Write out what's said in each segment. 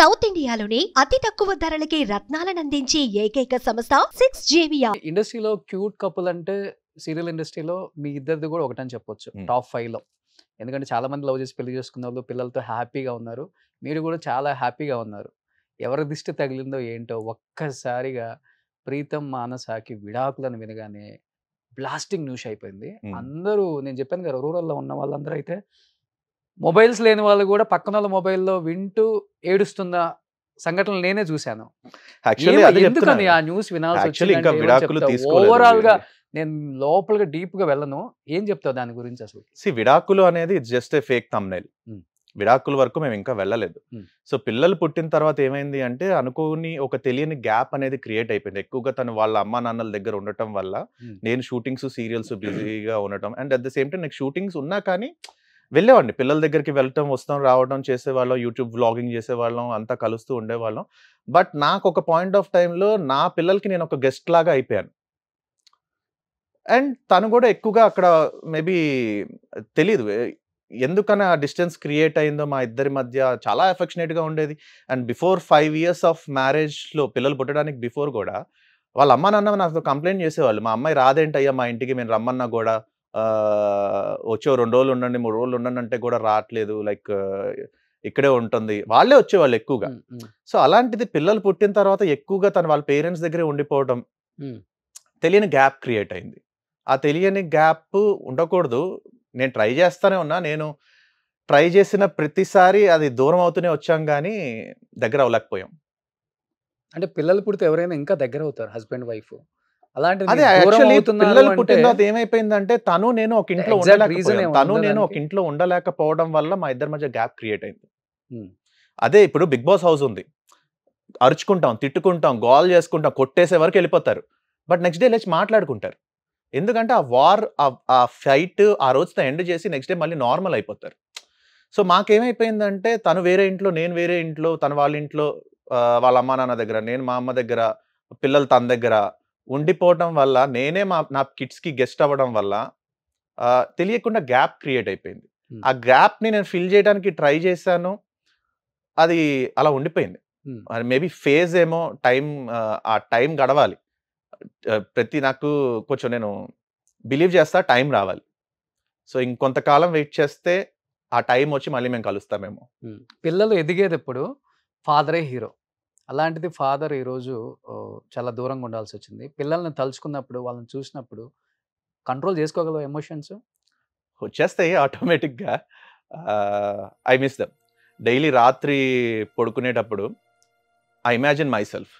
South ఇండియాలోని అతి తక్కువ ధరలకి రత్నాలనందించే ఏకైక సంస్థ సిక్స్ జేవియా ఇండస్ట్రీలో క్యూట్ కపుల్ అంటే సీరియల్ ఇండస్ట్రీలో మీ ఇద్దరిది కూడా ఒకటని చెప్పొచ్చు. టాప్ ఫైవ్లో ఎందుకంటే చాలా మంది లవ్ చేసి పెళ్ళి చేసుకున్న వాళ్ళు పిల్లలతో హ్యాపీగా ఉన్నారు. మీరు కూడా చాలా హ్యాపీగా ఉన్నారు. ఎవరి దిష్టి తగిలిందో ఏంటో ఒక్కసారిగా ప్రీతం మానసాకి విడాకులను వినగానే బ్లాస్టింగ్ న్యూస్ అయిపోయింది. అందరూ నేను చెప్పాను కదా రూరల్లో ఉన్న వాళ్ళందరూ అయితే మొబైల్స్ లేని వాళ్ళు కూడా పక్కన వాళ్ళ మొబైల్లో వింటూ ఏడుస్తున్న సంఘటనలు నేనే చూశాను. ఎందుకని ఆ న్యూస్ వినాల్సి ఓవరాల్గా నేను లోపలగా డీప్గా వెళ్ళను. ఏం చెప్తావు దాని గురించి అసలు? సి విడాకులు అనేది it's just a fake thumbnail. విడాకుల వరకు మేము ఇంకా వెళ్ళలేదు. సో పిల్లలు పుట్టిన తర్వాత ఏమైంది అంటే అనుకోని ఒక తెలియని గ్యాప్ అనేది క్రియేట్ అయిపోయింది. ఎక్కువగా తను వాళ్ళ అమ్మా నాన్నల దగ్గర ఉండటం వల్ల. నేను షూటింగ్స్ సీరియల్స్ బిజీగా ఉండటం. And at the same time నాకు షూటింగ్స్ ఉన్నా కానీ వెళ్ళేవాడిని. పిల్లల దగ్గరికి వెళ్ళటం వస్తాం రావడం చేసేవాళ్ళం యూట్యూబ్ వ్లాగింగ్ చేసేవాళ్ళం అంతా కలుస్తూ ఉండేవాళ్ళం. బట్ నాకు ఒక పాయింట్ ఆఫ్ టైంలో నా పిల్లలకి నేను ఒక గెస్ట్ లాగా అయిపోయాను. అండ్ తను కూడా ఎక్కువగా అక్కడ మేబీ తెలీదు. ఎందుకని ఆ డిస్టెన్స్ క్రియేట్ అయిందో మా ఇద్దరి మధ్య చాలా అఫెక్షనేట్గా ఉండేది. And before five years of మ్యారేజ్లో పిల్లలు పుట్టడానికి బిఫోర్ కూడా వాళ్ళ అమ్మ నాన్న నాతో కంప్లైంట్ చేసేవాళ్ళు. మా అమ్మాయి రాదేంటయ్యా మా ఇంటికి మేము రమ్మన్నా కూడా వచ్చే రెండు రోజులు ఉండండి మూడు రోజులు ఉండండి అంటే కూడా రావట్లేదు. లైక్ ఇక్కడే ఉంటుంది. వాళ్ళే వచ్చేవాళ్ళు ఎక్కువగా. సో అలాంటిది పిల్లలు పుట్టిన తర్వాత ఎక్కువగా తన వాళ్ళ పేరెంట్స్ దగ్గరే ఉండిపోవడం. తెలియని గ్యాప్ క్రియేట్ అయింది. ఆ తెలియని గ్యాప్ ఉండకూడదు. నేను ట్రై చేస్తానే ఉన్నా. నేను ట్రై చేసిన ప్రతిసారి అది దూరం అవుతూనే వచ్చాం కానీ దగ్గర అవ్వలేకపోయాం. అంటే పిల్లలు పుడితే ఎవరైనా ఇంకా దగ్గర అవుతారు హస్బెండ్ వైఫ్. అదే యాక్చువల్లీ పిల్లలు పుట్టిన తర్వాత ఏమైపోయిందంటే తను నేను ఒక ఇంట్లో తను నేను ఒక? ఇంట్లో ఉండలేకపోవడం వల్ల మా ఇద్దరి మధ్య గ్యాప్ క్రియేట్ అయింది. అదే ఇప్పుడు బిగ్ బాస్ హౌస్ ఉంది. అరుచుకుంటాం తిట్టుకుంటాం గోల్ చేసుకుంటాం కొట్టేసే వరకు వెళ్ళిపోతారు. బట్ నెక్స్ట్ డే లేచి మాట్లాడుకుంటారు. ఎందుకంటే ఆ వార్ ఆ ఫైట్ ఆ రోజుతో ఎండ్ చేసి నెక్స్ట్ డే మళ్ళీ నార్మల్ అయిపోతారు. సో మాకేమైపోయిందంటే తను వేరే ఇంట్లో నేను వేరే ఇంట్లో తన వాళ్ళ ఇంట్లో వాళ్ళ అమ్మా నాన్న దగ్గర నేను మా అమ్మ దగ్గర పిల్లలు తన దగ్గర ఉండిపోవడం వల్ల నేనే మా నా కిడ్స్కి గెస్ట్ అవ్వడం వల్ల తెలియకుండా గ్యాప్ క్రియేట్ అయిపోయింది. ఆ గ్యాప్ని నేను ఫిల్ చేయడానికి ట్రై చేశాను. అది అలా ఉండిపోయింది. మేబీ ఫేజ్ ఏమో టైం ఆ టైం గడవాలి. ప్రతి నాకు కొంచెం నేను బిలీవ్ చేస్తా టైం రావాలి. సో ఇంకొంతకాలం వెయిట్ చేస్తే ఆ టైం వచ్చి మళ్ళీ మేము కలుస్తామేమో. పిల్లలు ఎదిగేది ఎప్పుడు? ఫాదరే హీరో. అలాంటిది ఫాదర్ ఈరోజు చాలా దూరంగా ఉండాల్సి వచ్చింది పిల్లల్ని తలుచుకున్నప్పుడు వాళ్ళని చూసినప్పుడు కంట్రోల్ చేసుకోగలవు ఎమోషన్స్? వచ్చేస్తాయి ఆటోమేటిక్గా. I miss dum. డైలీ రాత్రి పడుకునేటప్పుడు ఐ ఇమాజిన్ మై సెల్ఫ్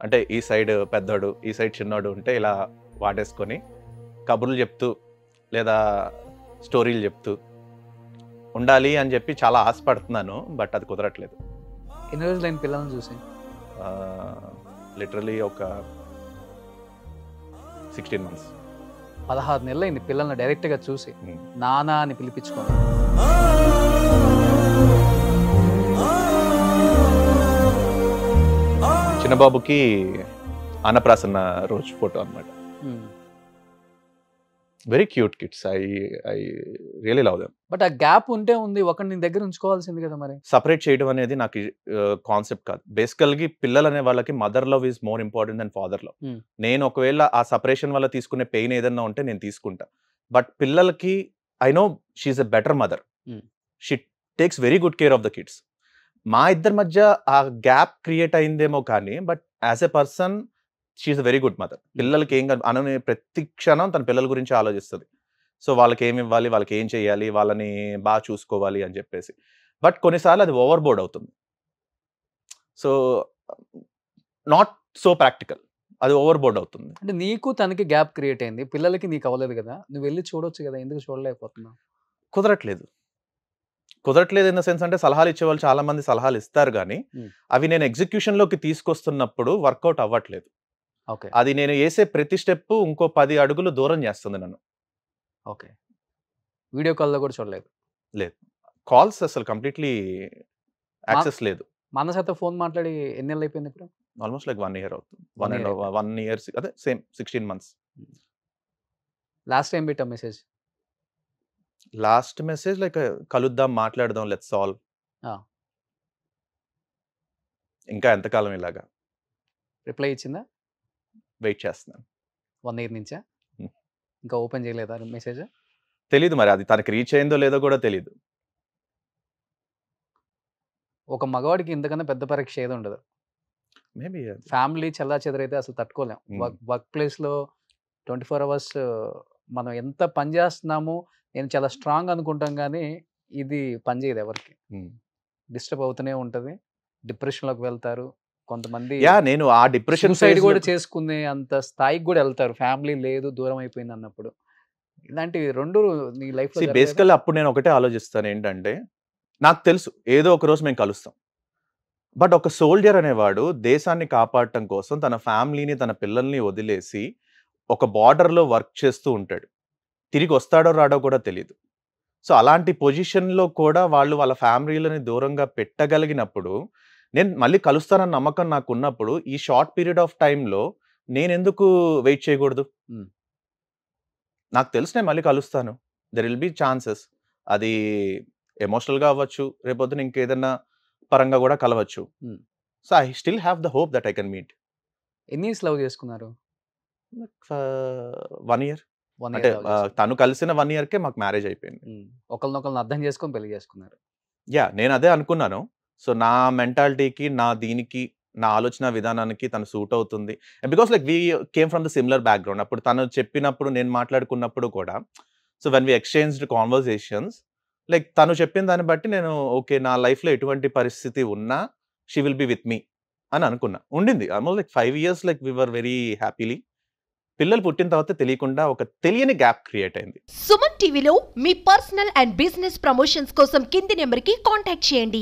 అంటే ఈ సైడ్ పెద్దోడు ఈ సైడ్ చిన్నోడు ఉంటే ఇలా వాటేసుకొని కబుర్లు చెప్తూ లేదా స్టోరీలు చెప్తూ ఉండాలి అని చెప్పి చాలా ఆశపడుతున్నాను బట్ అది కుదరట్లేదు. ఎన్ని రోజులు అయిన పిల్లల్ని చూసి? లిటరలీ ఒక సిక్స్టీన్ మంత్స్ పదహారు నెలలు అయింది పిల్లల్ని డైరెక్ట్గా చూసి నానా అని పిలిపించుకోండి చిన్నబాబుకి అన్నప్రాసన్న రోజు ఫోటో అన్నమాట. Very cute kids. I I really love them. But ఆ గ్యాప్ ఉంటే ఉంది నీ దగ్గర ఉంచుకోవాల్సింది కదా మరి. సపరేట్ చేయడం అనేది నాకు కాన్సెప్ట్ కాదు. బేసికల్గా పిల్లలు అనే వాళ్ళకి mother love is more important than father love. నేను ఒకవేళ ఆ సపరేషన్ వల్ల తీసుకునే పెయిన్ ఏదన్నా ఉంటే నేను తీసుకుంటా. బట్ పిల్లలకి I know she's a better mother. She takes very good care of the kids. మా ఇద్దరి మధ్య ఆ గ్యాప్ క్రియేట్ అయిందేమో కానీ but as a person she's a very good mother పిల్లలకి ఏం అనని ప్రతి క్షణం తన పిల్లల గురించి ఆలోచిస్తుంది. సో వాళ్ళకి ఏమి ఇవ్వాలి వాళ్ళకి ఏం చేయాలి వాళ్ళని బాగా చూసుకోవాలి అని చెప్పేసి. బట్ కొన్నిసార్లు అది ఓవర్ బోర్డ్ అవుతుంది. So not so practical. అది ఓవర్ బోర్డ్ అవుతుంది. అంటే నీకు తనకి గ్యాప్ క్రియేట్ అయింది. పిల్లలకి నీకు అవ్వలేదు కదా. నువ్వు వెళ్ళి చూడొచ్చు కదా. ఎందుకు చూడలేకపోతున్నావు? కుదరట్లేదు. కుదరట్లేదు ఇన్ ద సెన్స్ అంటే సలహాలు ఇచ్చేవాళ్ళు చాలా మంది సలహాలు ఇస్తారు కానీ. అవి నేను execution లోకి తీసుకొస్తున్నప్పుడు వర్కౌట్ అవ్వట్లేదు. అది నేను వేసే ప్రతి స్టెప్ ఇంకో పది అడుగులు దూరం చేస్తుంది నన్ను. ఓకే. వీడియో కాల్లో కూడా చూడలేదు. కాల్స్ అసలు కంప్లీట్లీ యాక్సెస్ లేదు. మనసైతే ఫోన్ మాట్లాడి ఎన్ని నెలలు అయిపోయింది ఇప్పుడు? ఆల్మోస్ట్ లైక్ వన్ ఇయర్ అవుతుంది. వన్ అండ్ వన్ ఇయర్స్ అదే same sixteen months. Last time పెట్టా మెసేజ్? లాస్ట్ మెసేజ్ లైక్ కలుద్దాం మాట్లాడదాం లెట్స్ సాల్వ్. ఇంకా ఎంతకాలం ఇలాగా? రిప్లై ఇచ్చిందా? వెయిట్ చేస్తున్నాను. వన్ ఇయర్ నుంచా. ఇంకా ఓపెన్ చేయలేదా మెసేజ్? తెలీదు మరి అది తనకి రీచ్ అయిందో లేదో కూడా తెలియదు ఒక మగవాడికి ఇంతకన్నా పెద్ద పరీక్ష ఏది ఉండదు. మేబీ ఫ్యామిలీ చల్లా చెదరైతే అసలు తట్టుకోలేం. వర్క్ వర్క్ ప్లేస్లో ట్వంటీ ఫోర్ అవర్స్ మనం ఎంత పని చేస్తున్నామో నేను చాలా స్ట్రాంగ్ అనుకుంటాం కానీ ఇది పని చేయదు ఎవరికి. డిస్టర్బ్ అవుతూనే ఉంటుంది. డిప్రెషన్లోకి వెళ్తారు. కొంతమంది యా నేను ఆ డిప్రెషన్ సైడ్ కూడా చేసుకునే అంత స్థాయికి కూడా వెళ్తారు. ఫ్యామిలీ లేదు దూరం అయిపోయింది అన్నప్పుడు. ఇలాంటివి రెండు నీ లైఫ్ బేసికల్ అప్పుడు నేను ఒకటే ఆలోచిస్తాను ఏంటంటే నాకు తెలుసు ఏదో ఒక రోజు మేము కలుస్తాం. బట్ ఒక సోల్జర్ అనేవాడు దేశాన్ని కాపాడటం కోసం తన ఫ్యామిలీని తన పిల్లల్ని వదిలేసి ఒక బార్డర్లో వర్క్ చేస్తూ ఉంటాడు. తిరిగి వస్తాడో రాడో కూడా తెలియదు సో అలాంటి పొజిషన్లో కూడా వాళ్ళు వాళ్ళ ఫ్యామిలీలని దూరంగా పెట్టగలిగినప్పుడు నేను మళ్ళీ కలుస్తానన్న నమ్మకం నాకు ఉన్నప్పుడు ఈ షార్ట్ పీరియడ్ ఆఫ్ టైంలో నేను ఎందుకు వెయిట్ చేయకూడదు. నాకు తెలిసి నేను మళ్ళీ కలుస్తాను. దెర్ విల్ బి ఛాన్సెస్ అది ఎమోషనల్గా అవ్వచ్చు రేపొద్దున ఇంకేదన్నా పరంగా కూడా కలవచ్చు. So I still have the hope that I can meet ఎన్ని ఇయర్స్ లవ్ చేసుకున్నారు? One year. అంటే తను కలిసిన వన్ ఇయర్కే మాకు మ్యారేజ్ అయిపోయింది. ఒకరినొకరిని అర్థం చేసుకొని పెళ్ళి చేసుకున్నారు. యా నేను అదే అనుకున్నాను. సో నా మెంటాలిటీకి నా దీనికి నా ఆలోచన విధానానికి తను సూట్ అవుతుంది. Because like we came from the similar background. అప్పుడు తను చెప్పినప్పుడు నేను మాట్లాడుకున్నప్పుడు కూడా so when we exchanged conversations like తను చెప్పిన దాన్ని బట్టి నేను ఓకే నా లైఫ్లో ఎటువంటి పరిస్థితి ఉన్నా she will be with me అని అనుకున్నా. ఉండింది. Almost like five years like we were very happily. పిల్లలు పుట్టిన తర్వాత తెలియకుండా ఒక తెలియని గ్యాప్ క్రియేట్ అయింది. సుమన్ టీవీలో మీ పర్సనల్ అండ్ బిజినెస్ ప్రమోషన్స్ కోసం కింది నెంబర్కి కాంటాక్ట్ చేయండి.